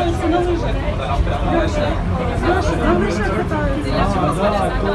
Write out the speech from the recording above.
c'est non, non, non, non, non, non, non, non, non